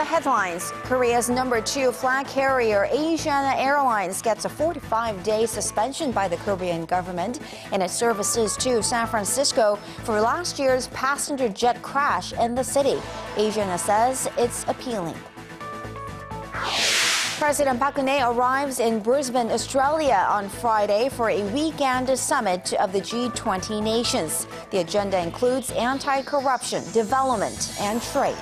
The headlines, Korea's number two flag carrier Asiana Airlines gets a 45-day suspension by the Korean government in its services to San Francisco for last year's passenger jet crash in the city. Asiana says it's appealing. President Park Geun-hye arrives in Brisbane, Australia on Friday for a weekend summit of the G20 nations. The agenda includes anti-corruption, development, and trade.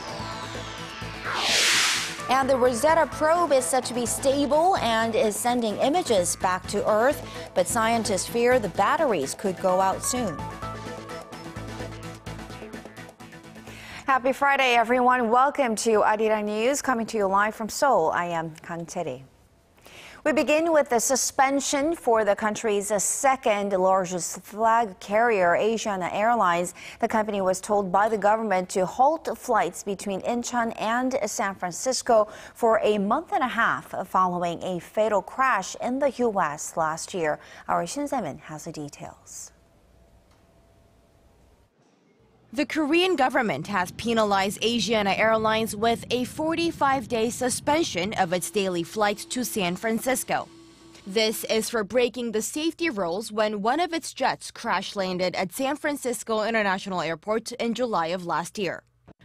And the Rosetta probe is said to be stable and is sending images back to Earth, but scientists fear the batteries could go out soon. Happy Friday, everyone. Welcome to Arirang News, coming to you live from Seoul. I am Kang Chery. We begin with the suspension for the country's second largest flag carrier, Asiana Airlines. The company was told by the government to halt flights between Incheon and San Francisco for a month and a half following a fatal crash in the U.S. last year. Our Shin Se-min has the details. The Korean government has penalized Asiana Airlines with a 45-day suspension of its daily flights to San Francisco. This is for breaking the safety rules when one of its jets crash landed at San Francisco International Airport in July of last year.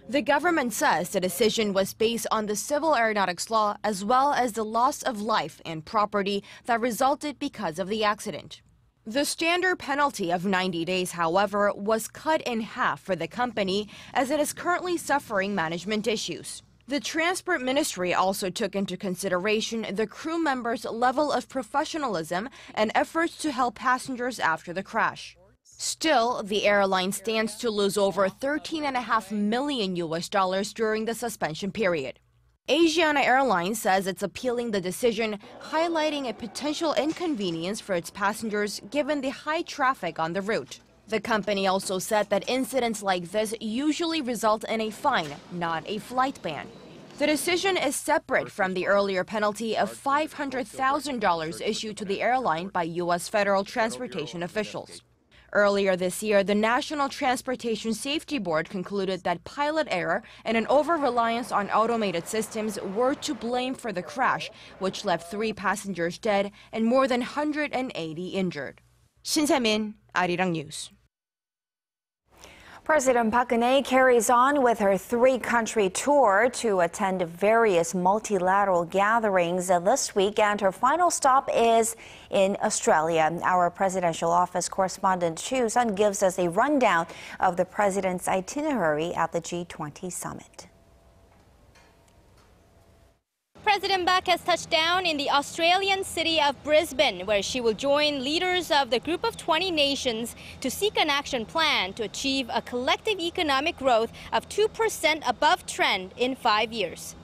The government says the decision was based on the civil aeronautics law as well as the loss of life and property that resulted because of the accident. The standard penalty of 90 days, however, was cut in half for the company as it is currently suffering management issues. The Transport Ministry also took into consideration the crew members' level of professionalism and efforts to help passengers after the crash. Still, the airline stands to lose over 13.5 million US dollars during the suspension period. Asiana Airlines says it's appealing the decision, highlighting a potential inconvenience for its passengers given the high traffic on the route. The company also said that incidents like this usually result in a fine, not a flight ban. The decision is separate from the earlier penalty of $500,000 issued to the airline by U.S. federal transportation officials. Earlier this year, the National Transportation Safety Board concluded that pilot error and an over-reliance on automated systems were to blame for the crash, which left three passengers dead and more than 180 injured. Shin Se-min, Arirang News. President Park Geun-hye carries on with her three-country tour to attend various multilateral gatherings this week, and her final stop is in Australia. Our presidential office correspondent Chu Sun gives us a rundown of the president's itinerary at the G20 summit. President Park has touched down in the Australian city of Brisbane, where she will join leaders of the Group of 20 nations to seek an action plan to achieve a collective economic growth of 2% above trend in five years.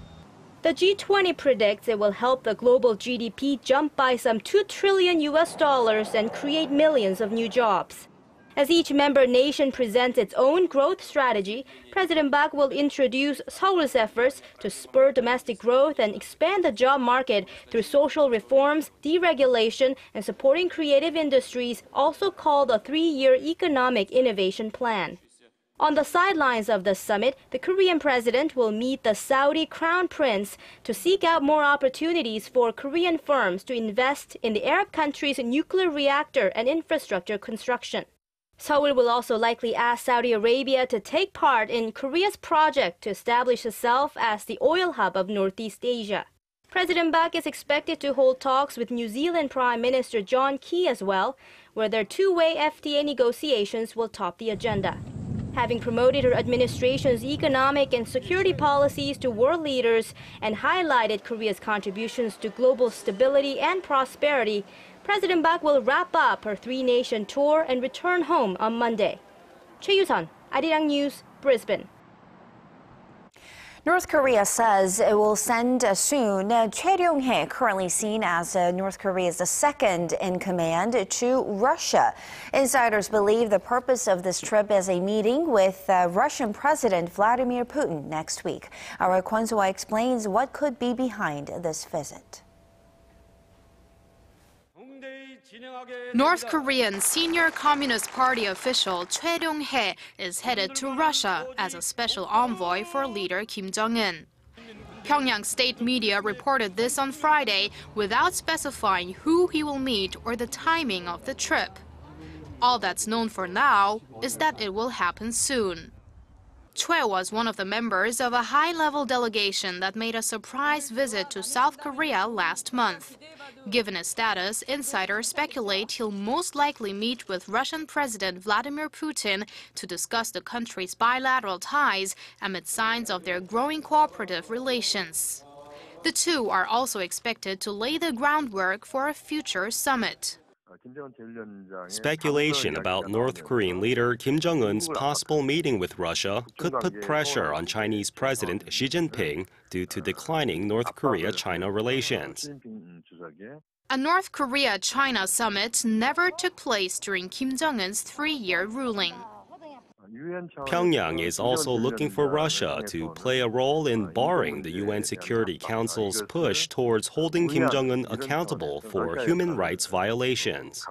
The G20 predicts it will help the global GDP jump by some 2 trillion US dollars and create millions of new jobs. As each member nation presents its own growth strategy, President Park will introduce Seoul's efforts to spur domestic growth and expand the job market through social reforms, deregulation, and supporting creative industries, also called a three-year economic innovation plan. On the sidelines of the summit, the Korean president will meet the Saudi crown prince to seek out more opportunities for Korean firms to invest in the Arab country's nuclear reactor and infrastructure construction. Seoul will also likely ask Saudi Arabia to take part in Korea's project to establish itself as the oil hub of Northeast Asia. President Park is expected to hold talks with New Zealand Prime Minister John Key as well, where their two-way FTA negotiations will top the agenda. Having promoted her administration's economic and security policies to world leaders and highlighted Korea's contributions to global stability and prosperity, President Park will wrap up her three-nation tour and return home on Monday. Choi Yusun, Arirang News, Brisbane. North Korea says it will send soon uh, Choi Ryong-hae, currently seen as uh, North Korea's second in command, to Russia. Insiders believe the purpose of this trip is a meeting with uh, Russian President Vladimir Putin next week. Our Kwon explains what could be behind this visit. North Korean senior Communist Party official Choi Ryong-hae is headed to Russia as a special envoy for leader Kim Jong-un. Pyongyang state media reported this on Friday without specifying who he will meet or the timing of the trip. All that's known for now is that it will happen soon. Choi was one of the members of a high-level delegation that made a surprise visit to South Korea last month. Given his status, insiders speculate he'll most likely meet with Russian President Vladimir Putin to discuss the country's bilateral ties amid signs of their growing cooperative relations. The two are also expected to lay the groundwork for a future summit. Speculation about North Korean leader Kim Jong un's possible meeting with Russia could put pressure on Chinese President Xi Jinping due to declining North Korea China relations. A North Korea China summit never took place during Kim Jong un's three year ruling. Pyongyang is also looking for Russia to play a role in barring the UN Security Council's push towards holding Kim Jong un accountable for human rights violations.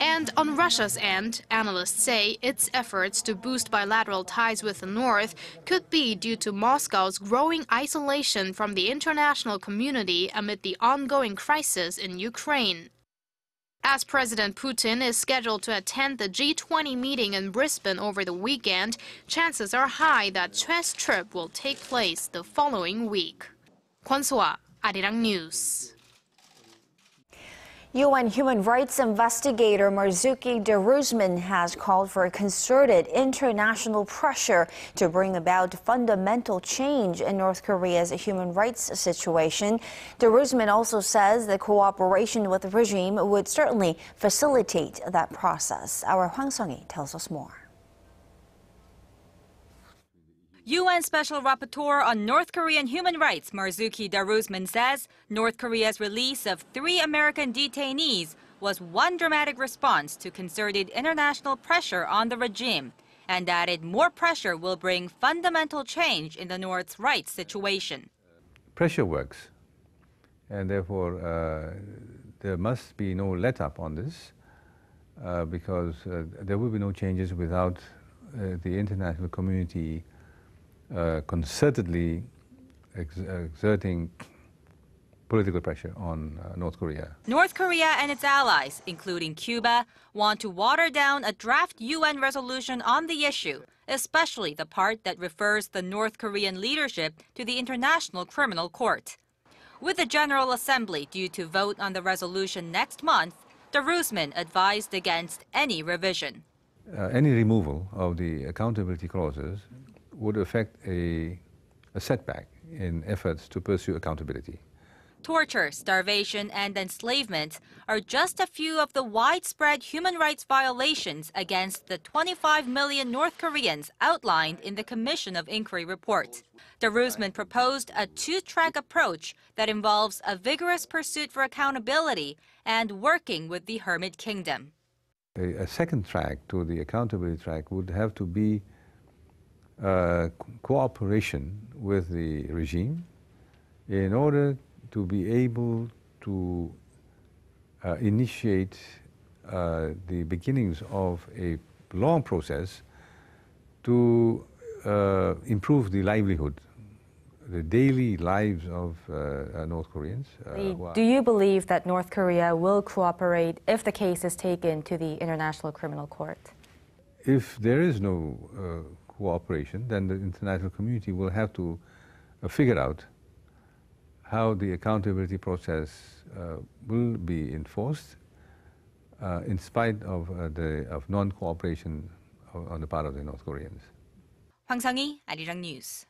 And on Russia's end, analysts say its efforts to boost bilateral ties with the North could be due to Moscow's growing isolation from the international community amid the ongoing crisis in Ukraine. As President Putin is scheduled to attend the G20 meeting in Brisbane over the weekend, chances are high that Choi's trip will take place the following week. Kwon So-ah, Arirang News. UN human rights investigator Marzuki Darusman has called for a concerted international pressure to bring about fundamental change in North Korea's human rights situation. Darusman also says that cooperation with the regime would certainly facilitate that process. Our Hwang Sung-hee tells us more. UN Special Rapporteur on North Korean human rights Marzuki Darusman says North Korea's release of three American detainees was one dramatic response to concerted international pressure on the regime and added more pressure will bring fundamental change in the North's rights situation. Pressure works, and therefore uh, there must be no let up on this uh, because uh, there will be no changes without uh, the international community uh, concertedly ex exerting political pressure on uh, North Korea. North Korea and its allies, including Cuba, want to water down a draft UN resolution on the issue, especially the part that refers the North Korean leadership to the International Criminal Court. With the General Assembly due to vote on the resolution next month, the Darusman advised against any revision. Uh, any removal of the accountability clauses would affect a, a setback in efforts to pursue accountability. Torture, starvation, and enslavement are just a few of the widespread human rights violations against the 25 million North Koreans outlined in the Commission of Inquiry report. Darusman proposed a two-track approach that involves a vigorous pursuit for accountability and working with the Hermit Kingdom. A, a second track to the accountability track would have to be uh, cooperation with the regime in order to be able to uh, initiate uh, the beginnings of a long process to uh, improve the livelihood, the daily lives of uh, North Koreans. Uh, Do you believe that North Korea will cooperate if the case is taken to the International Criminal Court? If there is no cooperation, then the international community will have to uh, figure out how the accountability process uh, will be enforced uh, in spite of uh, the of non-cooperation on the part of the North Koreans. Hwang Sung-hee, Arirang News.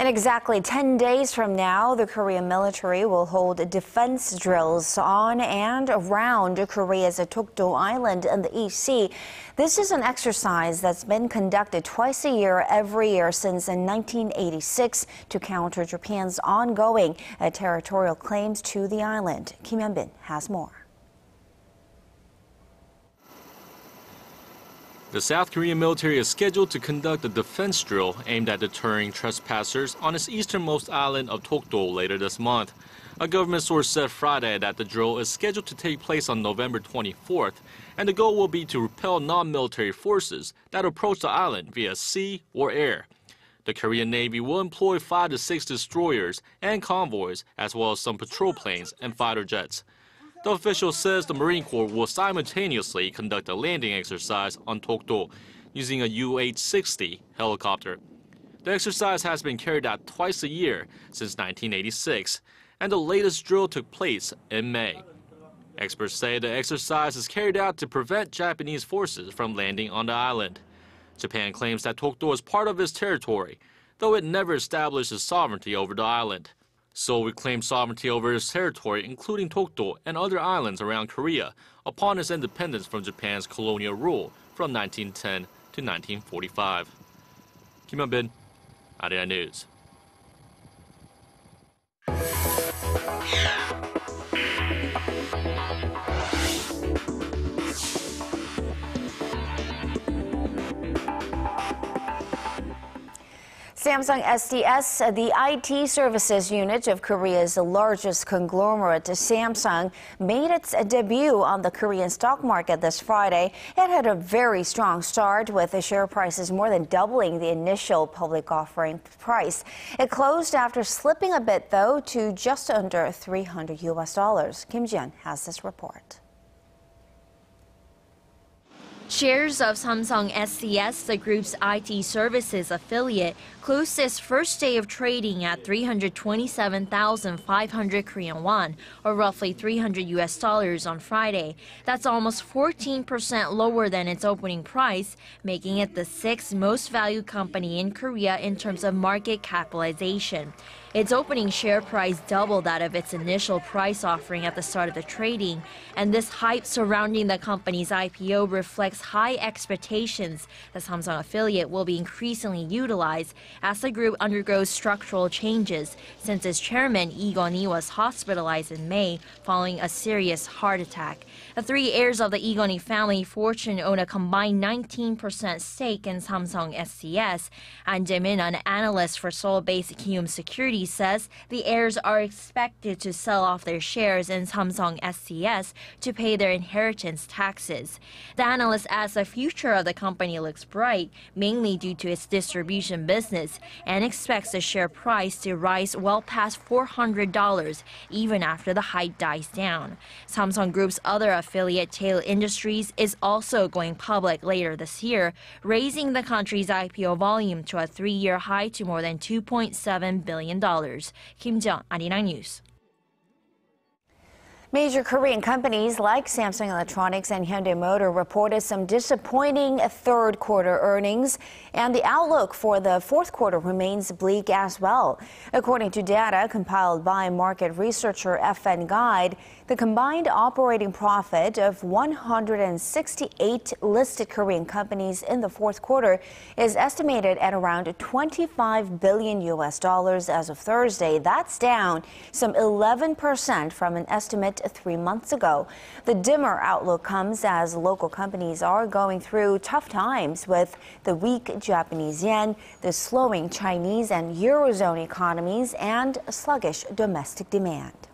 In exactly 10 days from now, the Korean military will hold defense drills on and around Korea's Dokdo Island in the East Sea. This is an exercise that's been conducted twice a year every year since 1986 to counter Japan's ongoing uh, territorial claims to the island. Kim Hyun-bin has more. The South Korean military is scheduled to conduct a defense drill aimed at deterring trespassers on its easternmost island of Dokdo later this month. A government source said Friday that the drill is scheduled to take place on November 24th, and the goal will be to repel non-military forces that approach the island via sea or air. The Korean Navy will employ five to six destroyers and convoys, as well as some patrol planes and fighter jets. The official says the Marine Corps will simultaneously conduct a landing exercise on Dokdo using a UH-60 helicopter. The exercise has been carried out twice a year since 1986, and the latest drill took place in May. Experts say the exercise is carried out to prevent Japanese forces from landing on the island. Japan claims that Dokdo is part of its territory, though it never established its sovereignty over the island. Seoul reclaimed sovereignty over its territory, including Dokdo and other islands around Korea, upon its independence from Japan's colonial rule from 1910 to 1945. Kim Hyun-bin, Arirang News. Samsung SDS, the IT services unit of Korea's largest conglomerate, Samsung, made its debut on the Korean stock market this Friday. It had a very strong start with the share prices more than doubling the initial public offering price. It closed after slipping a bit, though, to just under 300 US dollars. Kim Jian has this report. Shares of Samsung SDS, the group's IT services affiliate, closed its first day of trading at 327,500 Korean won, or roughly 300 US dollars on Friday. That's almost 14% lower than its opening price, making it the sixth most valued company in Korea in terms of market capitalization. Its opening share price doubled that of its initial price offering at the start of the trading, and this hype surrounding the company's IPO reflects high expectations that Samsung affiliate will be increasingly utilized as the group undergoes structural changes since its chairman Gun-hee was hospitalized in May following a serious heart attack. The three heirs of the Gun-hee family fortune own a combined 19% stake in Samsung SDS, and Jae-min, an analyst for Seoul-based Kiwoom Security says the heirs are expected to sell off their shares in Samsung SDS to pay their inheritance taxes. The analyst adds the future of the company looks bright, mainly due to its distribution business, and expects the share price to rise well past $400 even after the hype dies down. Samsung Group's other affiliate, Cheil Industries, is also going public later this year, raising the country's IPO volume to a three-year high to more than $2.7 billion. Kim Jung, Arirang News. Major Korean companies like Samsung Electronics and Hyundai Motor reported some disappointing third quarter earnings, and the outlook for the fourth quarter remains bleak as well. According to data compiled by market researcher FN Guide, the combined operating profit of 168 listed Korean companies in the fourth quarter is estimated at around 25 billion US dollars as of Thursday. That's down some 11% from an estimate three months ago. The dimmer outlook comes as local companies are going through tough times with the weak Japanese yen, the slowing Chinese and Eurozone economies, and sluggish domestic demand.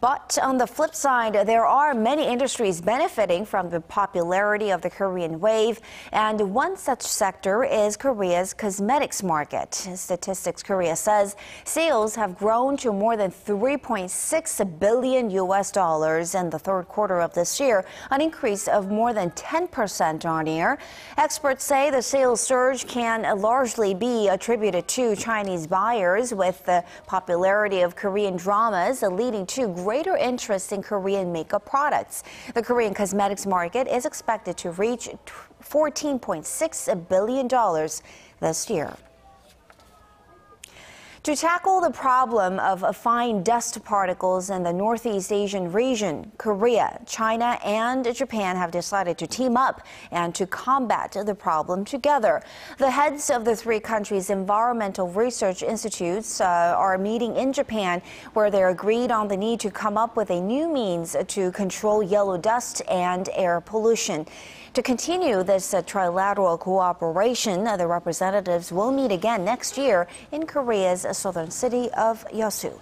But on the flip side, there are many industries benefiting from the popularity of the Korean wave, and one such sector is Korea's cosmetics market. Statistics Korea says sales have grown to more than 3.6 billion US dollars in the third quarter of this year, an increase of more than 10% on year. Experts say the sales surge can largely be attributed to Chinese buyers, with the popularity of Korean dramas leading to greater interest in Korean makeup products. The Korean cosmetics market is expected to reach $14.6 billion this year. To tackle the problem of fine dust particles in the Northeast Asian region, Korea, China, and Japan have decided to team up and to combat the problem together. The heads of the three countries' environmental research institutes uh, are meeting in Japan, where they agreed on the need to come up with a new means to control yellow dust and air pollution. To continue this uh, trilateral cooperation, uh, the representatives will meet again next year in Korea's southern city of Yeosu.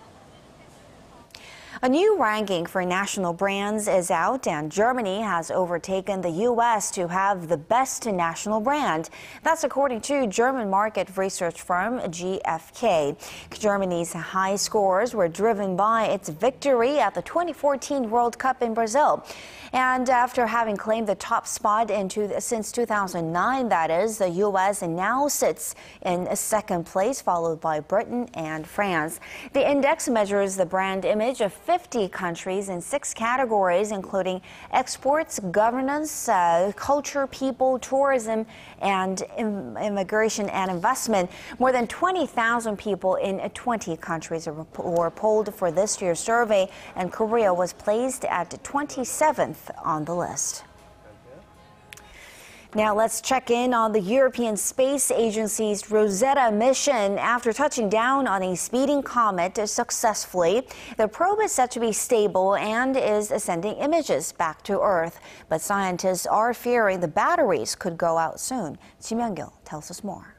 A new ranking for national brands is out, and Germany has overtaken the U.S. to have the best national brand. That's according to German market research firm GfK. Germany's high scores were driven by its victory at the 2014 World Cup in Brazil. And after having claimed the top spot into, since 2009, that is, the U.S. now sits in second place, followed by Britain and France. The index measures the brand image of 50 countries in six categories, including exports, governance, uh, culture, people, tourism, and Im immigration and investment. More than 20,000 people in 20 countries were polled for this year's survey, and Korea was placed at 27th on the list. Now let's check in on the European Space Agency's Rosetta mission. After touching down on a speeding comet successfully, the probe is said to be stable and is sending images back to Earth. But scientists are fearing the batteries could go out soon. Ji Myung-gil tells us more.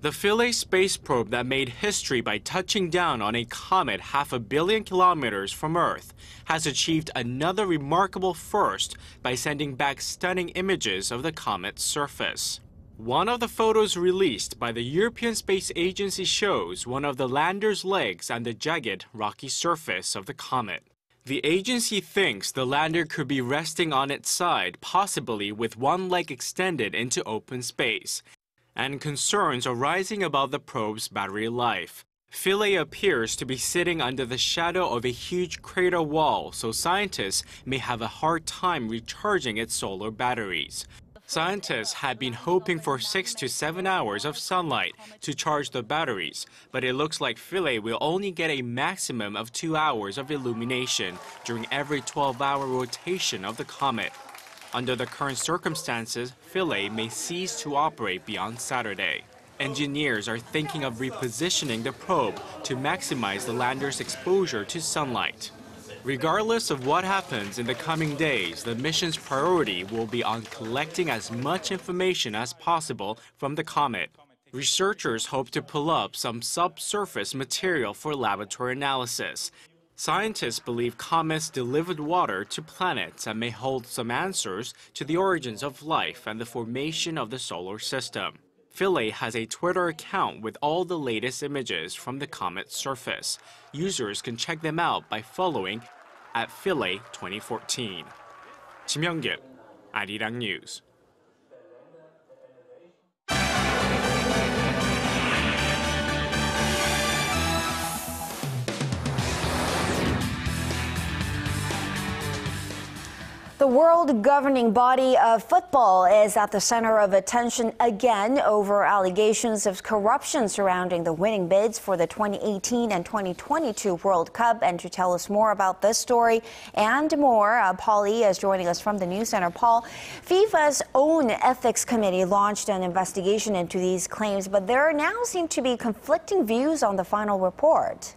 The Philae space probe that made history by touching down on a comet half a billion kilometers from Earth has achieved another remarkable first by sending back stunning images of the comet's surface. One of the photos released by the European Space Agency shows one of the lander's legs on the jagged, rocky surface of the comet. The agency thinks the lander could be resting on its side, possibly with one leg extended into open space, and concerns are rising about the probe's battery life. Philae appears to be sitting under the shadow of a huge crater wall, so scientists may have a hard time recharging its solar batteries. Scientists had been hoping for 6 to 7 hours of sunlight to charge the batteries, but it looks like Philae will only get a maximum of 2 hours of illumination during every 12-hour rotation of the comet. Under the current circumstances, Philae may cease to operate beyond Saturday. Engineers are thinking of repositioning the probe to maximize the lander's exposure to sunlight. Regardless of what happens in the coming days, the mission's priority will be on collecting as much information as possible from the comet. Researchers hope to pull up some subsurface material for laboratory analysis, Scientists believe comets delivered water to planets and may hold some answers to the origins of life and the formation of the solar system. Philae has a Twitter account with all the latest images from the comet's surface. Users can check them out by following at Philae 2014. Kim Young-gil, Arirang News. The world governing body of football is at the center of attention again over allegations of corruption surrounding the winning bids for the 2018 and 2022 World Cup. And to tell us more about this story and more, uh, Paul is joining us from the News Center. Paul, FIFA's own ethics committee launched an investigation into these claims, but there now seem to be conflicting views on the final report.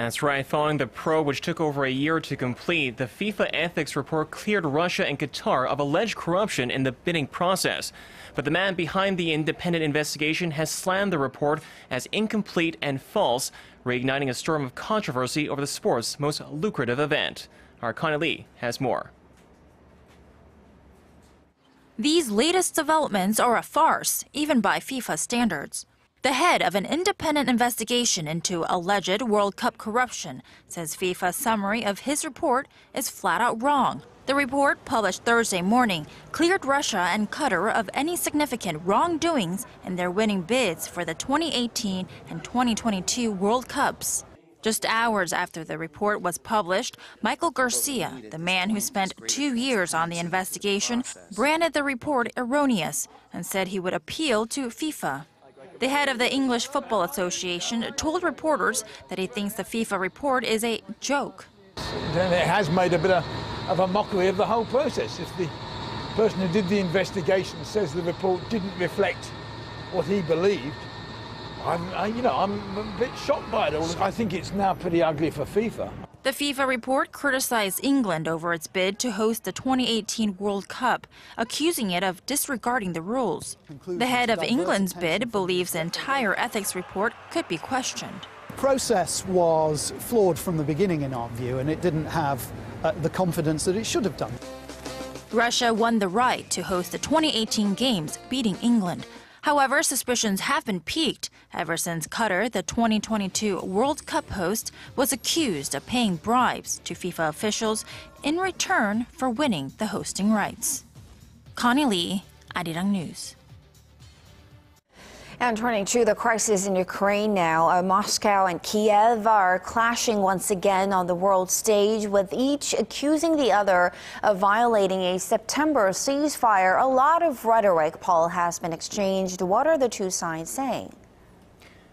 That's right. Following the probe, which took over a year to complete, the FIFA ethics report cleared Russia and Qatar of alleged corruption in the bidding process. But the man behind the independent investigation has slammed the report as incomplete and false, reigniting a storm of controversy over the sport's most lucrative event. Our Connie Lee has more. These latest developments are a farce, even by FIFA standards. The head of an independent investigation into alleged World Cup corruption says FIFA's summary of his report is flat out wrong. The report, published Thursday morning, cleared Russia and Qatar of any significant wrongdoings in their winning bids for the 2018 and 2022 World Cups. Just hours after the report was published, Michael Garcia, the man who spent two years on the investigation, branded the report erroneous and said he would appeal to FIFA. The head of the English Football Association told reporters that he thinks the FIFA report is a joke. It has made a bit of, of a mockery of the whole process. If the person who did the investigation says the report didn't reflect what he believed, I'm, I, you know, I'm a bit shocked by it all. I think it's now pretty ugly for FIFA. The FIFA report criticized England over its bid to host the 2018 World Cup, accusing it of disregarding the rules. The head of England's bid believes the entire ethics report could be questioned. The process was flawed from the beginning, in our view, and it didn't have uh, the confidence that it should have done. Russia won the right to host the 2018 Games, beating England. However, suspicions have been piqued ever since Qatar, the 2022 World Cup host, was accused of paying bribes to FIFA officials in return for winning the hosting rights. Connie Lee, Arirang News. And turning to the crisis in Ukraine now, uh, Moscow and Kiev are clashing once again on the world stage, with each accusing the other of violating a September ceasefire. A lot of rhetoric, Paul, has been exchanged. What are the two sides saying?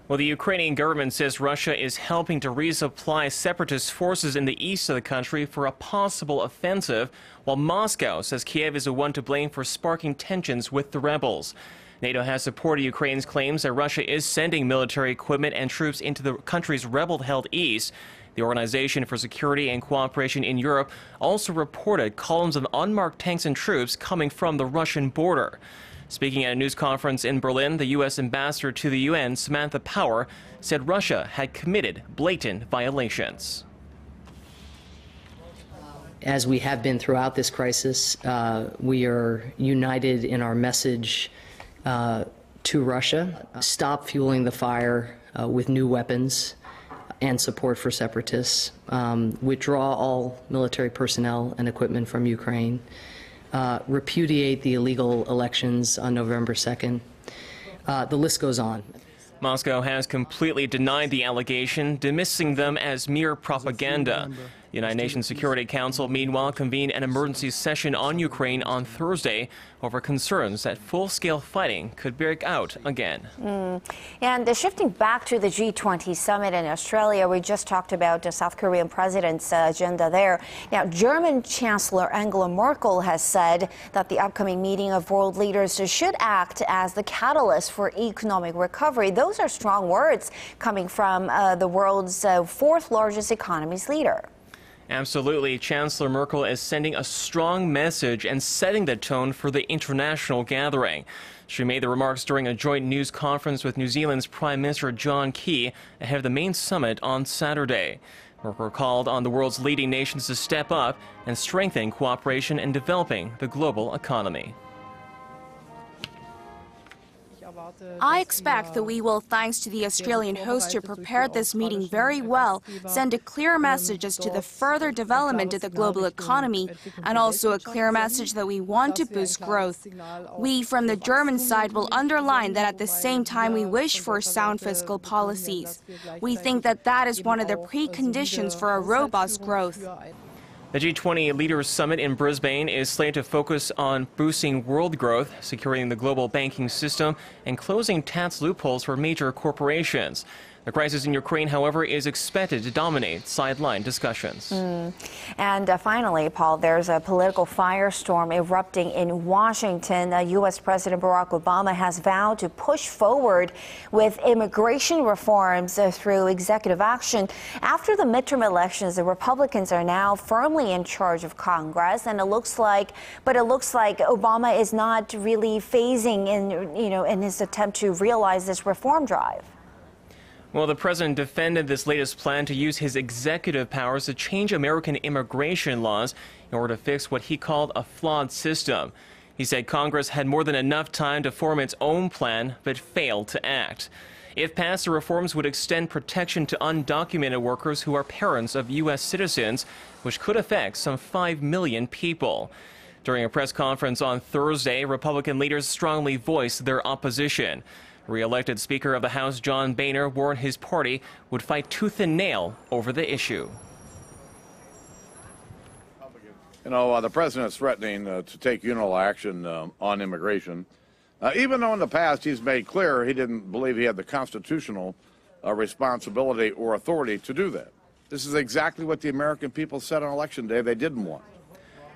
Well, the Ukrainian government says Russia is helping to resupply separatist forces in the east of the country for a possible offensive, while Moscow says Kiev is the one to blame for sparking tensions with the rebels. NATO has supported Ukraine's claims that Russia is sending military equipment and troops into the country's rebel held east. The Organization for Security and Cooperation in Europe also reported columns of unmarked tanks and troops coming from the Russian border. Speaking at a news conference in Berlin, the U.S. ambassador to the UN, Samantha Power, said Russia had committed blatant violations. As we have been throughout this crisis, uh, we are united in our message to Russia, stop fueling the fire uh, with new weapons and support for separatists, um, withdraw all military personnel and equipment from Ukraine, uh, repudiate the illegal elections on November 2nd. Uh, the list goes on. Moscow has completely denied the allegation, dismissing them as mere propaganda. The United Nations Security Council, meanwhile, convened an emergency session on Ukraine on Thursday over concerns that full-scale fighting could break out again. Mm. And shifting back to the G20 summit in Australia, we just talked about the South Korean president's uh, agenda there. Now, German Chancellor Angela Merkel has said that the upcoming meeting of world leaders should act as the catalyst for economic recovery. Those are strong words coming from uh, the world's uh, fourth largest economy's leader. Absolutely. Chancellor Merkel is sending a strong message and setting the tone for the international gathering. She made the remarks during a joint news conference with New Zealand's Prime Minister John Key ahead of the main summit on Saturday. Merkel called on the world's leading nations to step up and strengthen cooperation in developing the global economy. I expect that we will, thanks to the Australian host who prepared this meeting very well, send a clear message as to the further development of the global economy and also a clear message that we want to boost growth. We, from the German side, will underline that at the same time we wish for sound fiscal policies. We think that that is one of the preconditions for a robust growth. The G20 Leaders Summit in Brisbane is slated to focus on boosting world growth, securing the global banking system, and closing tax loopholes for major corporations. The crisis in Ukraine, however, is expected to dominate sideline discussions. Mm. And uh, finally, Paul, there's a political firestorm erupting in Washington. Uh, U.S. President Barack Obama has vowed to push forward with immigration reforms uh, through executive action. After the midterm elections, the Republicans are now firmly in charge of Congress, and it looks like, but it looks like Obama is not really phasing in, you know, in his attempt to realize this reform drive. Well, the president defended this latest plan to use his executive powers to change American immigration laws in order to fix what he called a flawed system. He said Congress had more than enough time to form its own plan, but failed to act. If passed, the reforms would extend protection to undocumented workers who are parents of U.S. citizens, which could affect some 5 million people. During a press conference on Thursday, Republican leaders strongly voiced their opposition. Re-elected Speaker of the House John Boehner warned his party would fight tooth and nail over the issue. You know, uh, the president's threatening uh, to take unilateral action uh, on immigration, uh, even though in the past he's made clear he didn't believe he had the constitutional uh, responsibility or authority to do that. This is exactly what the American people said on election day they didn't want.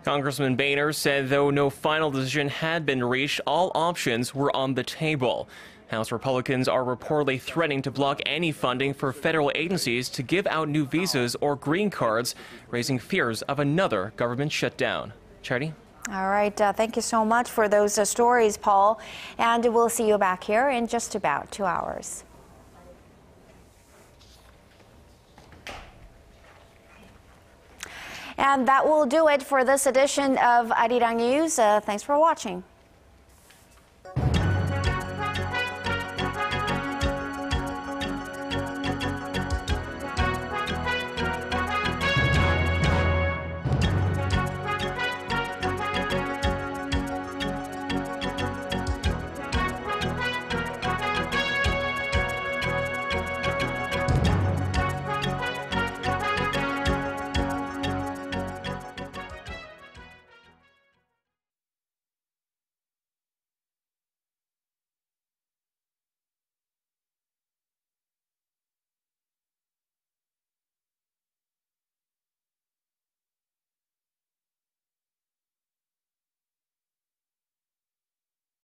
Congressman Boehner said though no final decision had been reached, all options were on the table. House Republicans are reportedly threatening to block any funding for federal agencies to give out new visas or green cards, raising fears of another government shutdown. Charity? All right. Uh, thank you so much for those uh, stories, Paul. And we'll see you back here in just about two hours. And that will do it for this edition of Arirang News. Uh, thanks for watching.